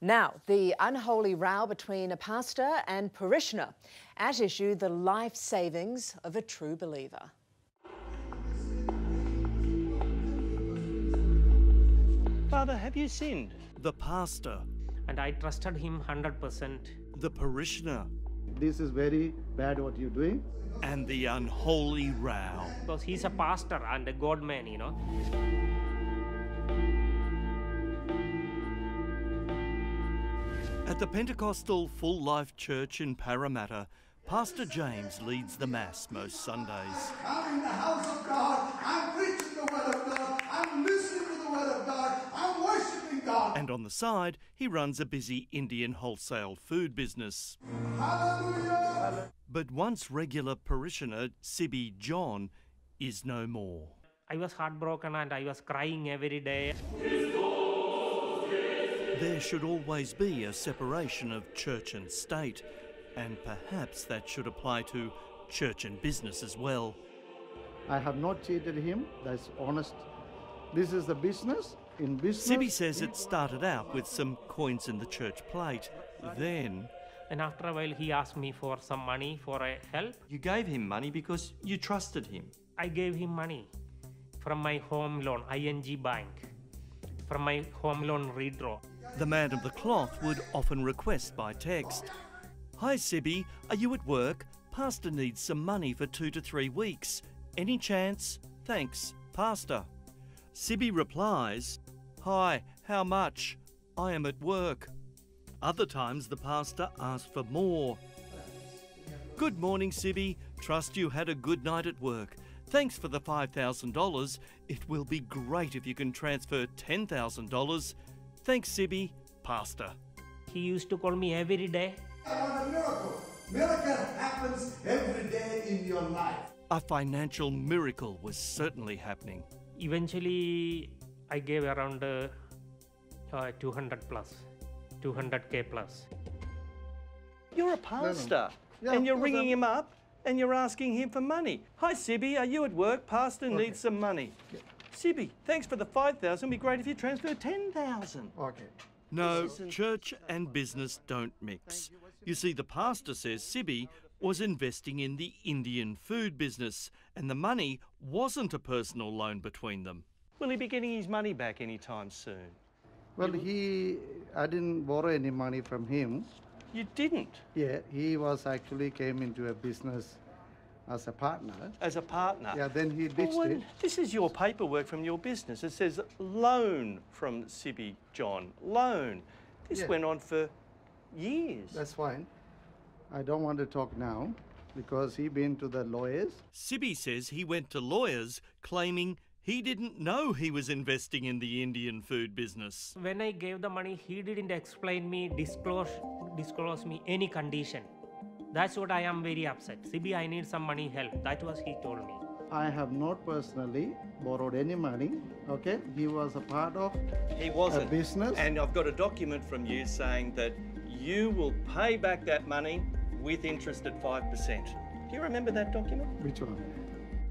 Now, the unholy row between a pastor and parishioner. At issue, the life savings of a true believer. Father, have you sinned? The pastor, and I trusted him 100%. the parishioner, This is very bad what you're doing. and the unholy row. Because he's a pastor and a God man, you know. At the Pentecostal Full Life Church in Parramatta, Pastor James leads the Mass most Sundays. I'm in the house of God. I'm preaching the word of God. I'm listening to the word of God. I'm worshiping God. And on the side, he runs a busy Indian wholesale food business. Hallelujah. But once regular parishioner Sibby John is no more. I was heartbroken and I was crying every day. There should always be a separation of church and state, and perhaps that should apply to church and business as well. I have not cheated him. That's honest. This is the business. In business, Sibby says it started out with some coins in the church plate. Then, And after a while, he asked me for some money for a help. You gave him money because you trusted him. I gave him money from my home loan, ING Bank, from my home loan redraw. The man of the cloth would often request by text Hi, Sibby, are you at work? Pastor needs some money for two to three weeks. Any chance? Thanks, Pastor. Sibby replies, Hi, how much? I am at work. Other times the pastor asks for more. Good morning, Sibby. Trust you had a good night at work. Thanks for the $5,000. It will be great if you can transfer $10,000. Thanks, Sibby. Pastor. He used to call me every day. I want a miracle. Miracle happens every day in your life. A financial miracle was certainly happening. Eventually, I gave around uh, uh, 200 plus, 200k plus. You're a pastor, Yeah, and you're course ringing I'm- him up and you're asking him for money. Hi, Sibby, are you at work? Pastor needs some money. Sibby, thanks for the 5,000. It'd be great if you transferred 10,000. Okay. No, church and business don't mix. You see, the pastor says Sibby was investing in the Indian food business, and the money wasn't a personal loan between them. Will he be getting his money back anytime soon? Well, he, I didn't borrow any money from him. You didn't, Yeah, he was actually came into a business as a partner. as a partner. Yeah, then he Well, ditched when- it. This is your paperwork from your business. It says loan from Sibby John. Loan. This Yeah. went on for years. That's fine. I don't want to talk now because he been to the lawyers. Sibby says he went to lawyers claiming he didn't know he was investing in the Indian food business. When I gave the money, he didn't explain me, disclose, disclose me any condition. That's what I am very upset. Sibby, I need some money help. That was he told me. I have not personally borrowed any money. Okay, he was a part of. He wasn't. business? And I've got a document from you saying that you will pay back that money with interest at 5%. Do you remember that document? Which one?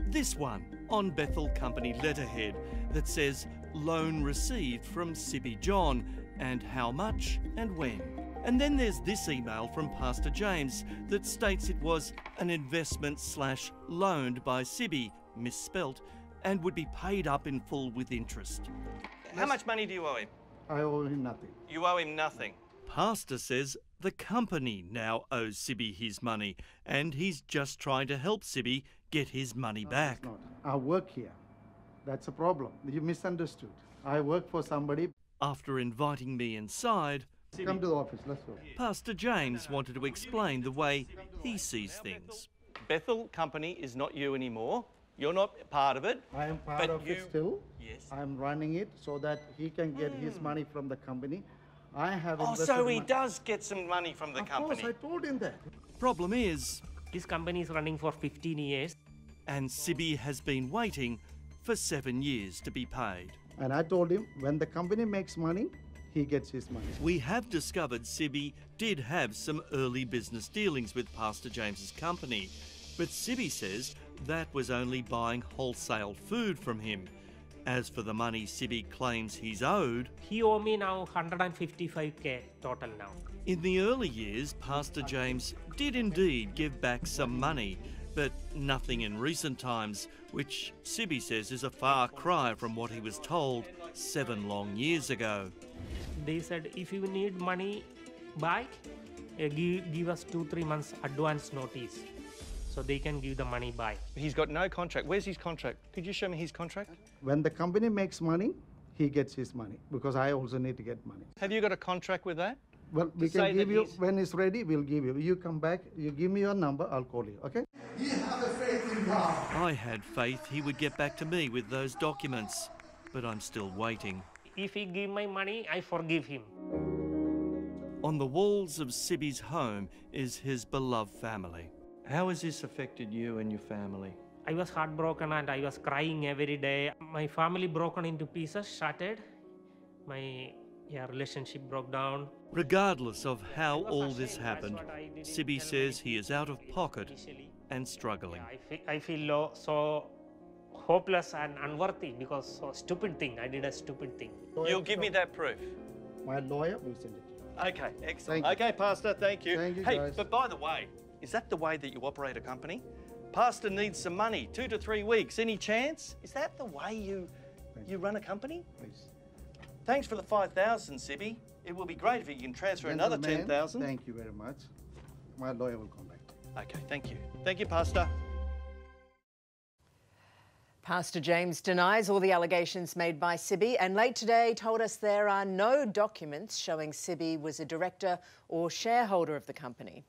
This one on Bethel Company letterhead that says loan received from Sibby John and how much and when. And then there's this email from Pastor James that states it was an investment slash loaned by Sibby, misspelt, and would be paid up in full with interest. How much money do you owe him? I owe him nothing. You owe him nothing. Pastor says the company now owes Sibby his money, and he's just trying to help Sibby get his money back. Not. I work here. That's a problem. You misunderstood. I work for somebody. After inviting me inside, Come to the office. Let's go. Pastor James wanted to explain the way he sees things. Bethel Company is not you anymore. You're not part of it. I am part of you- it still. Yes. I'm running it so that he can get his mm. money from the company. I have Oh, so he mon- does get some money from the Of company. course, I told him that. Problem is, This company is running for 15 years. and Sibby has been waiting for seven years to be paid. And I told him when the company makes money, he gets his money. We have discovered Sibby did have some early business dealings with Pastor James's company, but Sibby says that was only buying wholesale food from him. As for the money Sibby claims he's owed, He owe me now 155k total now. in the early years, Pastor James did indeed give back some money, but nothing in recent times, which Sibby says is a far cry from what he was told seven long years ago. They said if you need money back, uh, give, give us two three months advance notice, so they can give the money back. He's got no contract. Where's his contract? Could you show me his contract? When the company makes money, he gets his money because I also need to get money. Have you got a contract with that? Well, we can give you he's- when it's ready. We'll give you. You come back. You give me your number. I'll call you. Okay? Ye have a faith in God. I had faith he would get back to me with those documents, but I'm still waiting. If he give my money, I forgive him. On the walls of Sibby's home is his beloved family. How has this affected you and your family? I was heartbroken and I was crying every day. My family broken into pieces, shattered. My yeah, relationship broke down. Regardless of how all this happened, what Sibby says he is out of pocket initially. and struggling. I feel, I feel low, so hopeless and unworthy because so stupid thing. I did a stupid thing. You'll give me that proof. My lawyer will send it. Okay, excellent. Thank you. Okay, Pastor, thank you. Thank you, hey, guys. but by the way, is that the way that you operate a company? Pastor needs some money, two to three weeks. Any chance? Is that the way you Thank you run a company? Please. Thanks for the five thousand, Sibby. It will be great if you can transfer another ten Gentlemen, thousand. Thank you very much. My lawyer will come back. Okay, thank you. Thank you, Pastor. Pastor James denies all the allegations made by Sibby and late today told us there are no documents showing Sibby was a director or shareholder of the company.